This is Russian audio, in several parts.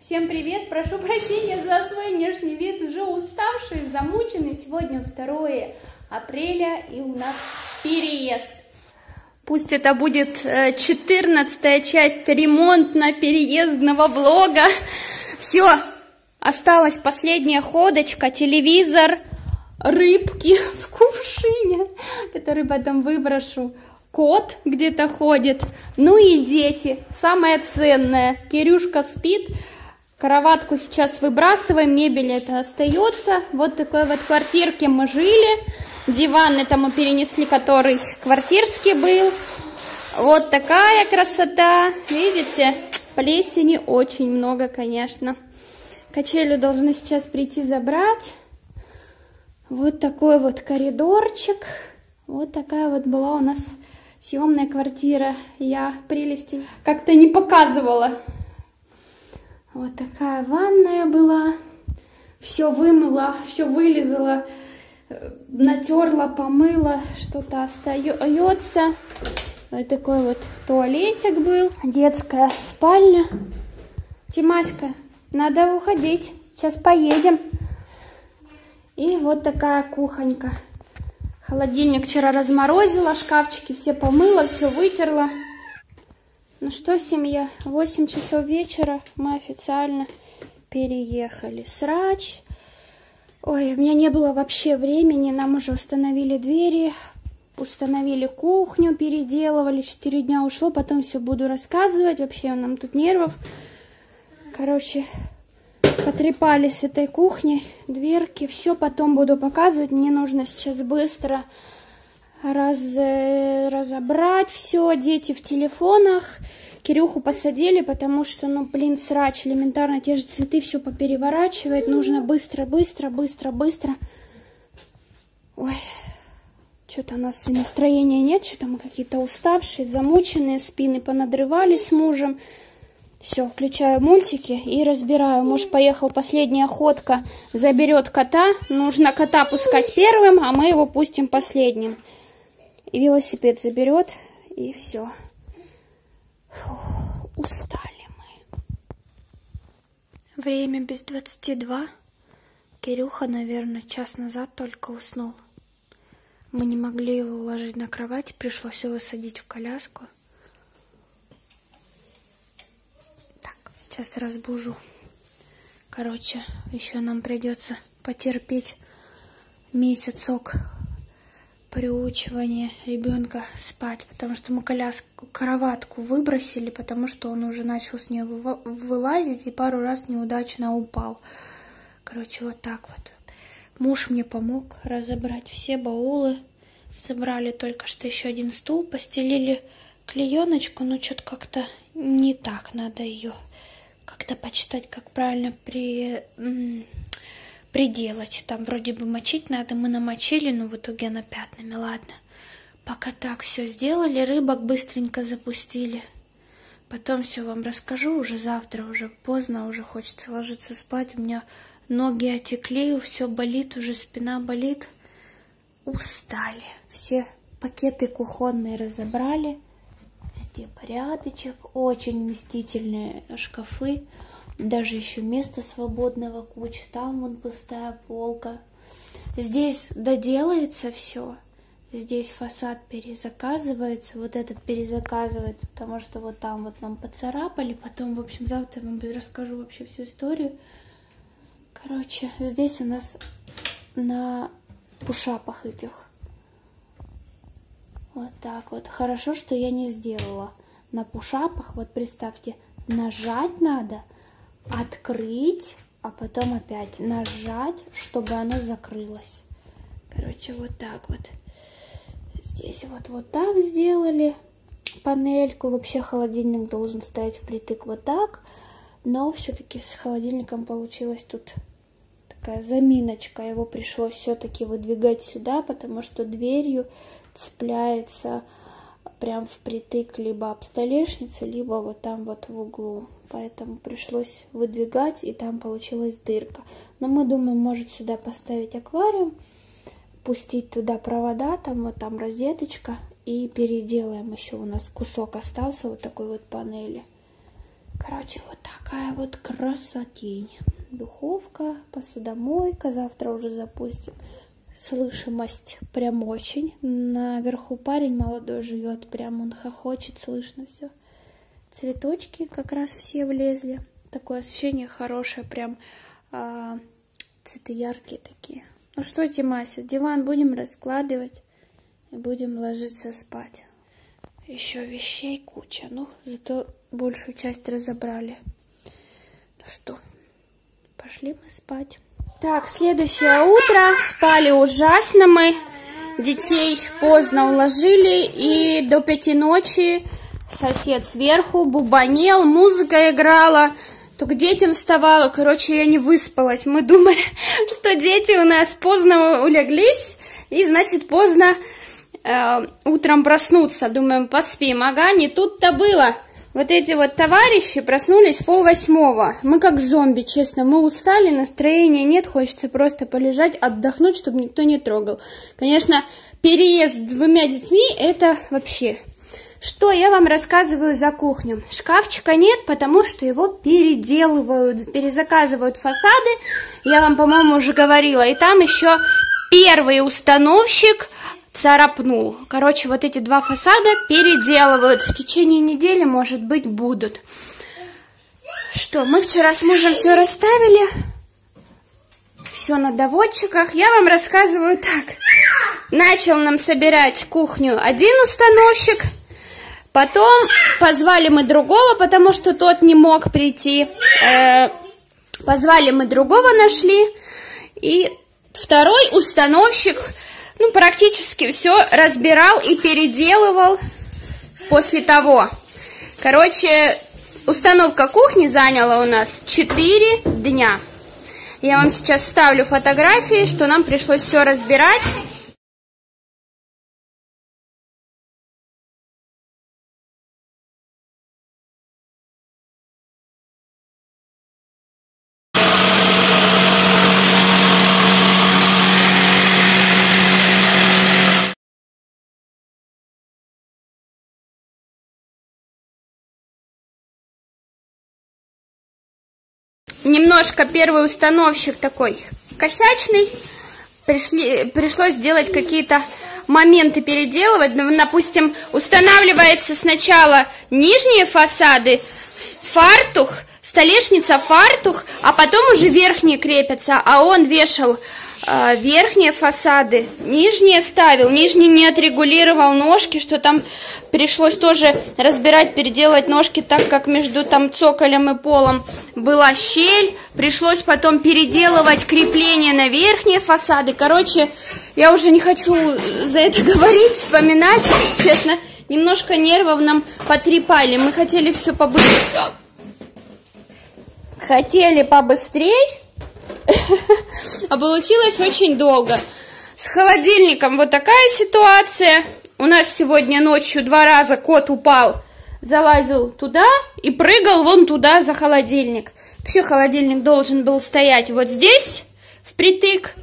Всем привет! Прошу прощения за свой внешний вид, уже уставший, замученный. Сегодня 2 апреля и у нас переезд. Пусть это будет 14 э, часть ремонтно-переездного влога. Все, осталась последняя ходочка, телевизор, рыбки в кувшине, который потом выброшу. Кот где-то ходит, ну и дети, самое ценное. Кирюшка спит, Кроватку сейчас выбрасываем, мебель это остается. Вот такой вот квартирке мы жили. Диван это мы перенесли, который квартирский был. Вот такая красота. Видите, плесени очень много, конечно. Качелю должны сейчас прийти забрать. Вот такой вот коридорчик. Вот такая вот была у нас съемная квартира. Я прелести как-то не показывала. Вот такая ванная была. Все вымыла, все вылезала, э, натерла, помыла, что-то остается. Вот такой вот туалетик был. Детская спальня. Тимаська, надо уходить. Сейчас поедем. И вот такая кухонька. Холодильник вчера разморозила, шкафчики все помыла, все вытерла. Ну что, семья, 8 часов вечера. Мы официально переехали. Срач. Ой, у меня не было вообще времени, нам уже установили двери, установили кухню, переделывали, 4 дня ушло, потом все буду рассказывать, вообще нам тут нервов. Короче, потрепали с этой кухней, дверки, все потом буду показывать, мне нужно сейчас быстро раз, разобрать все, дети в телефонах. Кирюху посадили, потому что, ну, блин, срач, элементарно те же цветы, все попереворачивает. Нужно быстро, быстро, быстро, быстро. Ой, что-то у нас и настроения нет, что-то мы какие-то уставшие, замученные, спины понадрывали с мужем. Все, включаю мультики и разбираю. Муж поехал, последняя охотка заберет кота. Нужно кота пускать первым, а мы его пустим последним. Велосипед заберет, и все. Фух, устали мы. Время без 22. Кирюха, наверное, час назад только уснул. Мы не могли его уложить на кровать, пришлось его садить в коляску. Так, сейчас разбужу. Короче, еще нам придется потерпеть месяцок приучивание ребенка спать, потому что мы коляску, кроватку выбросили, потому что он уже начал с нее вылазить и пару раз неудачно упал. Короче, вот так вот. Муж мне помог разобрать все баулы. Собрали только что еще один стул, постелили клееночку, но что-то как-то не так надо ее как-то почитать, как правильно при приделать. Там вроде бы мочить надо, мы намочили, но в итоге она пятнами. Ладно, пока так все сделали, рыбок быстренько запустили. Потом все вам расскажу уже завтра, уже поздно, уже хочется ложиться спать. У меня ноги отекли, все болит, уже спина болит. Устали. Все пакеты кухонные разобрали. Везде порядочек, очень вместительные шкафы. Даже еще место свободного куча. Там вот пустая полка. Здесь доделается все. Здесь фасад перезаказывается. Вот этот перезаказывается, потому что вот там вот нам поцарапали. Потом, в общем, завтра вам расскажу вообще всю историю. Короче, здесь у нас на пушапах этих. Вот так вот. Хорошо, что я не сделала. На пушапах, вот представьте, нажать надо – открыть, а потом опять нажать, чтобы оно закрылось. Короче, вот так вот. Здесь вот вот так сделали панельку. Вообще холодильник должен стоять впритык вот так. Но все-таки с холодильником получилась тут такая заминочка. Его пришлось все-таки выдвигать сюда, потому что дверью цепляется прям впритык либо об столешницу, либо вот там вот в углу. Поэтому пришлось выдвигать, и там получилась дырка. Но мы думаем, может сюда поставить аквариум, пустить туда провода, там вот там розеточка, и переделаем еще. У нас кусок остался вот такой вот панели. Короче, вот такая вот красотень. Духовка, посудомойка. Завтра уже запустим. Слышимость прям очень. Наверху парень молодой живет. Прям он хохочет, слышно все. Цветочки как раз все влезли. Такое освещение хорошее, прям а, цветы яркие такие. Ну что, Тимася, диван будем раскладывать и будем ложиться спать. Еще вещей куча, ну зато большую часть разобрали. Ну что, пошли мы спать. Так, следующее утро. Спали ужасно мы. Детей поздно уложили и до пяти ночи сосед сверху бубанел, музыка играла, только детям вставала, короче, я не выспалась. Мы думали, что дети у нас поздно улеглись, и, значит, поздно э, утром проснуться. Думаем, поспим. Ага, не тут-то было. Вот эти вот товарищи проснулись в полвосьмого. Мы как зомби, честно. Мы устали, настроения нет, хочется просто полежать, отдохнуть, чтобы никто не трогал. Конечно, переезд с двумя детьми – это вообще что я вам рассказываю за кухню? Шкафчика нет, потому что его переделывают, перезаказывают фасады. Я вам, по-моему, уже говорила. И там еще первый установщик царапнул. Короче, вот эти два фасада переделывают. В течение недели, может быть, будут. Что, мы вчера с мужем все расставили. Все на доводчиках. Я вам рассказываю так. Начал нам собирать кухню один установщик – Потом позвали мы другого, потому что тот не мог прийти. Э, позвали мы другого, нашли. И второй установщик, ну, практически все разбирал и переделывал после того. Короче, установка кухни заняла у нас 4 дня. Я вам сейчас вставлю фотографии, что нам пришлось все разбирать. Немножко первый установщик такой косячный. Пришли, пришлось сделать какие-то моменты переделывать. Ну, допустим, устанавливается сначала нижние фасады, фартух, столешница, фартух, а потом уже верхние крепятся. А он вешал верхние фасады, нижние ставил, нижние не отрегулировал ножки, что там пришлось тоже разбирать, переделать ножки, так как между там цоколем и полом была щель, пришлось потом переделывать крепление на верхние фасады. Короче, я уже не хочу за это говорить, вспоминать, честно, немножко нервов нам потрепали. Мы хотели все побыстрее. Хотели побыстрее, а получилось очень долго. С холодильником вот такая ситуация. У нас сегодня ночью два раза кот упал, залазил туда и прыгал вон туда за холодильник. Вообще холодильник должен был стоять вот здесь, впритык.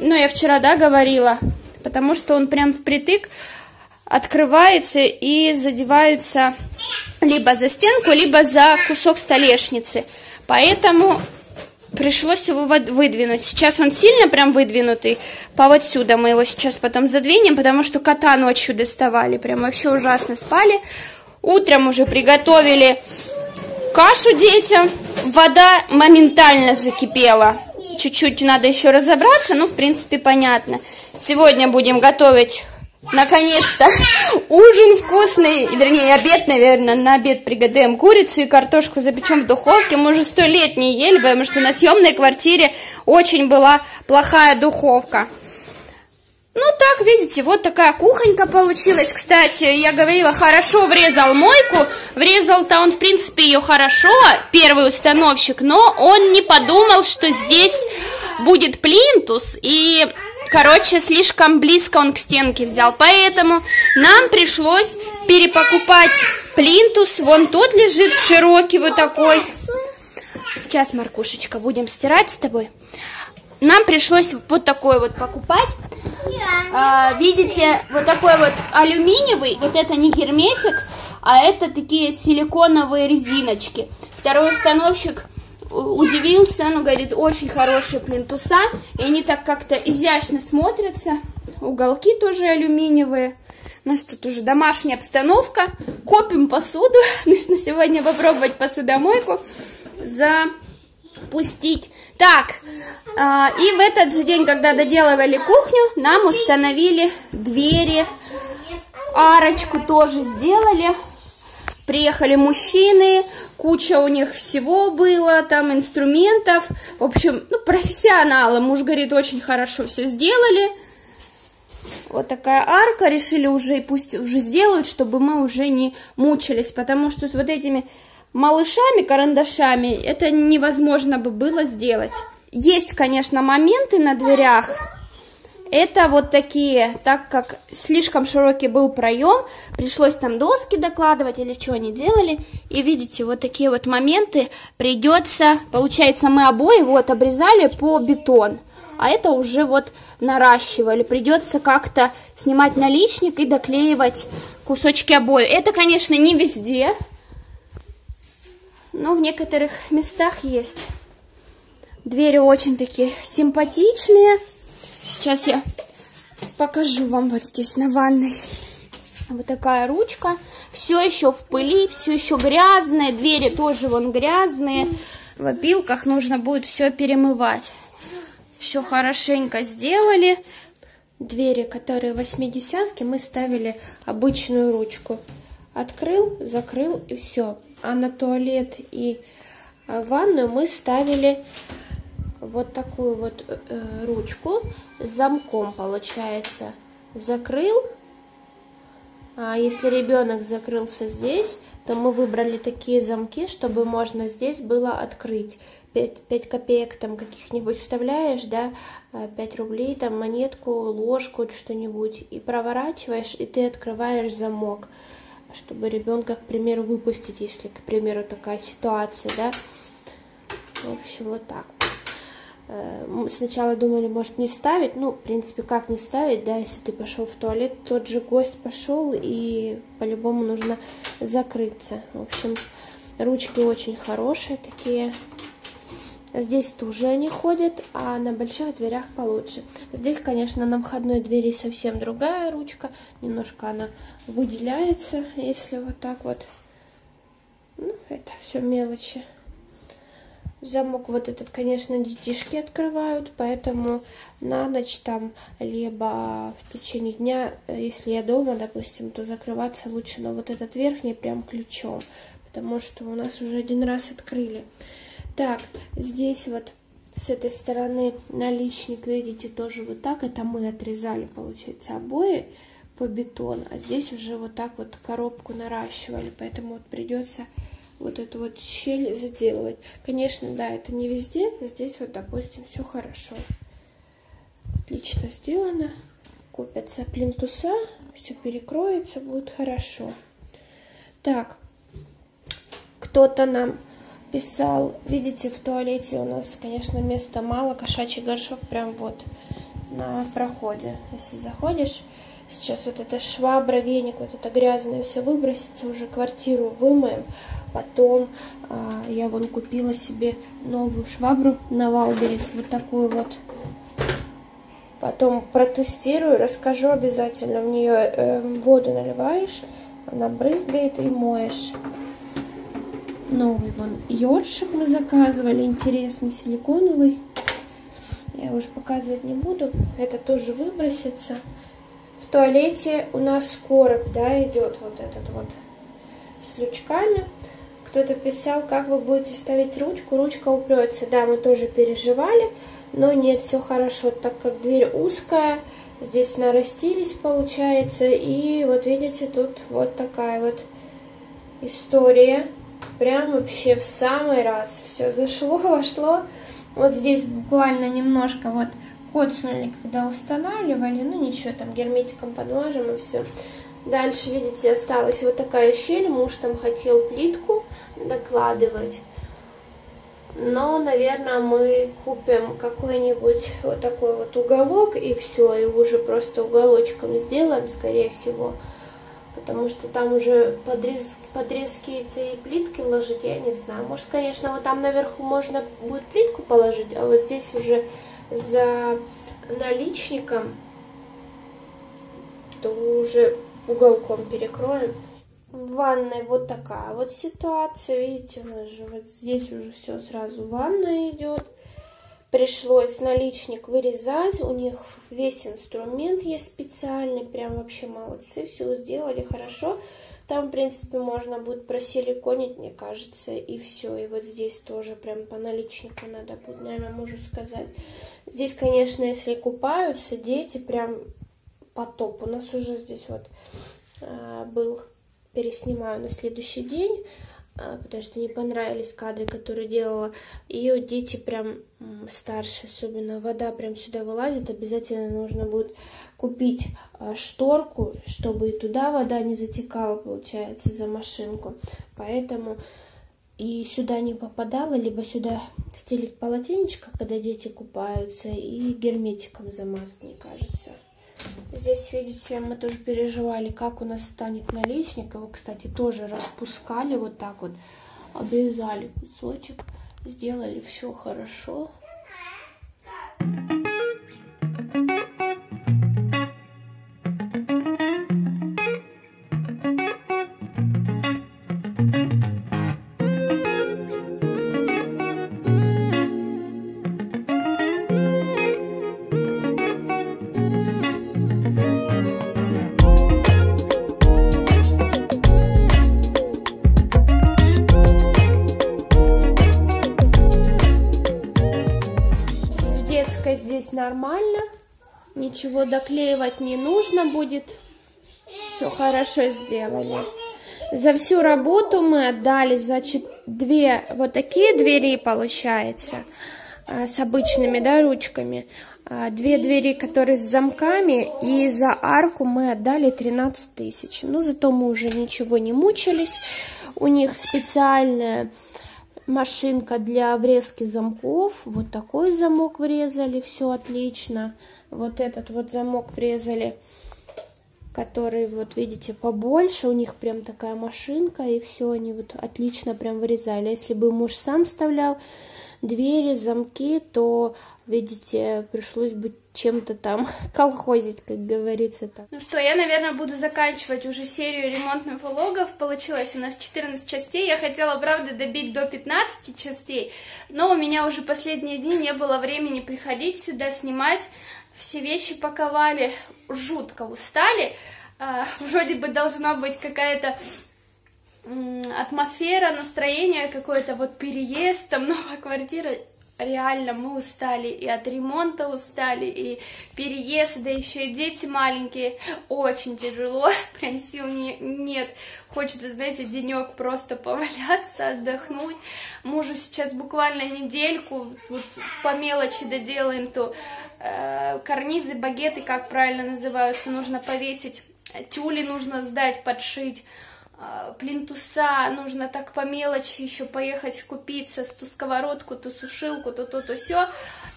Ну, я вчера, да, говорила, потому что он прям впритык открывается и задеваются либо за стенку, либо за кусок столешницы. Поэтому пришлось его выдвинуть. Сейчас он сильно прям выдвинутый. По вот сюда мы его сейчас потом задвинем, потому что кота ночью доставали. Прям вообще ужасно спали. Утром уже приготовили кашу детям. Вода моментально закипела. Чуть-чуть надо еще разобраться, но в принципе понятно. Сегодня будем готовить Наконец-то ужин вкусный, вернее обед, наверное, на обед приготовим курицу и картошку запечем в духовке. Мы уже сто лет не ели, потому что на съемной квартире очень была плохая духовка. Ну так, видите, вот такая кухонька получилась. Кстати, я говорила, хорошо врезал мойку. Врезал-то он, в принципе, ее хорошо, первый установщик, но он не подумал, что здесь будет плинтус, и Короче, слишком близко он к стенке взял, поэтому нам пришлось перепокупать плинтус. Вон тот лежит широкий вот такой. Сейчас, Маркушечка, будем стирать с тобой. Нам пришлось вот такой вот покупать. А, видите, вот такой вот алюминиевый, вот это не герметик, а это такие силиконовые резиночки. Второй установщик удивился, ну, говорит, очень хорошие плинтуса, и они так как-то изящно смотрятся, уголки тоже алюминиевые. У нас тут уже домашняя обстановка, копим посуду, нужно сегодня попробовать посудомойку запустить. Так, а, и в этот же день, когда доделывали кухню, нам установили двери, арочку тоже сделали. Приехали мужчины, куча у них всего было, там инструментов. В общем, ну, профессионалы, муж говорит, очень хорошо все сделали. Вот такая арка, решили уже, пусть уже сделают, чтобы мы уже не мучились, потому что с вот этими малышами, карандашами это невозможно бы было сделать. Есть, конечно, моменты на дверях, это вот такие, так как слишком широкий был проем, пришлось там доски докладывать или что они делали. И видите, вот такие вот моменты придется, получается, мы обои вот обрезали по бетон. А это уже вот наращивали. Придется как-то снимать наличник и доклеивать кусочки обои. Это, конечно, не везде, но в некоторых местах есть. Двери очень такие симпатичные. Сейчас я покажу вам вот здесь на ванной. Вот такая ручка. Все еще в пыли, все еще грязное. Двери тоже вон грязные. В опилках нужно будет все перемывать. Все хорошенько сделали. Двери, которые 80 мы ставили обычную ручку. Открыл, закрыл и все. А на туалет и а, ванную мы ставили вот такую вот э, ручку с замком получается. Закрыл. А если ребенок закрылся здесь, то мы выбрали такие замки, чтобы можно здесь было открыть. 5, 5 копеек там каких-нибудь вставляешь, да, 5 рублей, там монетку, ложку, что-нибудь, и проворачиваешь, и ты открываешь замок, чтобы ребенка, к примеру, выпустить, если, к примеру, такая ситуация, да. В общем, вот так. Э, сначала думали, может, не ставить. Ну, в принципе, как не ставить, да, если ты пошел в туалет, тот же гость пошел, и по-любому нужно закрыться. В общем, ручки очень хорошие такие. Здесь тоже они ходят, а на больших дверях получше. Здесь, конечно, на входной двери совсем другая ручка. Немножко она выделяется, если вот так вот. Ну, это все мелочи. Замок вот этот, конечно, детишки открывают, поэтому на ночь там, либо в течение дня, если я дома, допустим, то закрываться лучше на вот этот верхний прям ключом, потому что у нас уже один раз открыли. Так, здесь вот с этой стороны наличник, видите, тоже вот так, это мы отрезали, получается, обои по бетону, а здесь уже вот так вот коробку наращивали, поэтому вот придется вот эту вот щель заделывать. Конечно, да, это не везде, здесь вот, допустим, все хорошо. Отлично сделано. Купятся плинтуса, все перекроется, будет хорошо. Так, кто-то нам писал, видите, в туалете у нас, конечно, места мало, кошачий горшок прям вот на проходе. Если заходишь, Сейчас вот эта швабра, веник, вот это грязное все выбросится, уже квартиру вымоем. Потом а, я вон купила себе новую швабру на Wildberries, вот такую вот. Потом протестирую, расскажу обязательно. В нее э, воду наливаешь, она брызгает и моешь. Новый вон ёршик мы заказывали, интересный, силиконовый. Я уже показывать не буду. Это тоже выбросится в туалете у нас скорбь, да, идет вот этот вот с лючками. Кто-то писал, как вы будете ставить ручку, ручка упрется. Да, мы тоже переживали, но нет, все хорошо, так как дверь узкая, здесь нарастились, получается, и вот видите, тут вот такая вот история. Прям вообще в самый раз все зашло, вошло. Вот здесь буквально немножко вот коцнули, когда устанавливали. Ну ничего, там герметиком подмажем и все. Дальше, видите, осталась вот такая щель. Муж там хотел плитку докладывать. Но, наверное, мы купим какой-нибудь вот такой вот уголок и все, и уже просто уголочком сделаем, скорее всего. потому что там уже подрез, подрезки этой плитки ложить, я не знаю. Может, конечно, вот там наверху можно будет плитку положить, а вот здесь уже за наличником то уже уголком перекроем. В ванной вот такая вот ситуация, видите, у нас же вот здесь уже все сразу ванна идет. Пришлось наличник вырезать, у них весь инструмент есть специальный, прям вообще молодцы, все сделали хорошо. Там, в принципе, можно будет просиликонить, мне кажется, и все. И вот здесь тоже прям по наличнику надо будет, наверное, мужу сказать. Здесь, конечно, если купаются дети, прям потоп. У нас уже здесь вот э, был, переснимаю на следующий день, э, потому что не понравились кадры, которые делала. И вот дети прям старше, особенно вода прям сюда вылазит, обязательно нужно будет купить э, шторку, чтобы и туда вода не затекала, получается, за машинку. Поэтому и сюда не попадала, либо сюда стелить полотенечко, когда дети купаются, и герметиком замазать, мне кажется. Здесь, видите, мы тоже переживали, как у нас станет наличник. Его, кстати, тоже распускали вот так вот, обрезали кусочек, сделали все хорошо. Здесь нормально. Ничего доклеивать не нужно будет. Все хорошо сделали. За всю работу мы отдали, значит, две вот такие двери, получается, а, с обычными, да, ручками. А, две двери, которые с замками, и за арку мы отдали 13 тысяч. Но зато мы уже ничего не мучились. У них специальная машинка для врезки замков. Вот такой замок врезали, все отлично. Вот этот вот замок врезали, который, вот видите, побольше. У них прям такая машинка, и все, они вот отлично прям вырезали. Если бы муж сам вставлял двери, замки, то, видите, пришлось бы чем-то там колхозить, как говорится. -то. Ну что, я, наверное, буду заканчивать уже серию ремонтных влогов. Получилось у нас 14 частей. Я хотела, правда, добить до 15 частей, но у меня уже последние дни не было времени приходить сюда, снимать. Все вещи паковали, жутко устали. А, вроде бы должна быть какая-то атмосфера, настроение, какой-то вот переезд, там новая квартира, реально мы устали и от ремонта устали, и переезда, еще и дети маленькие, очень тяжело, прям сил не, нет, хочется, знаете, денек просто поваляться, отдохнуть, мужу сейчас буквально недельку, вот по мелочи доделаем, то э, карнизы, багеты, как правильно называются, нужно повесить, тюли нужно сдать, подшить, плинтуса, нужно так по мелочи еще поехать купиться, ту сковородку, ту сушилку, то то, то все.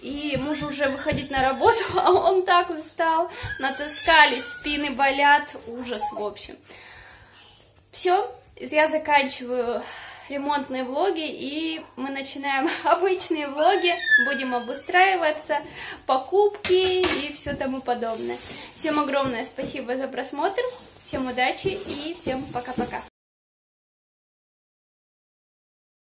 И мужу уже выходить на работу, а он так устал, натаскались, спины болят, ужас в общем. Все, я заканчиваю ремонтные влоги, и мы начинаем обычные влоги, будем обустраиваться, покупки и все тому подобное. Всем огромное спасибо за просмотр, всем удачи и всем пока-пока.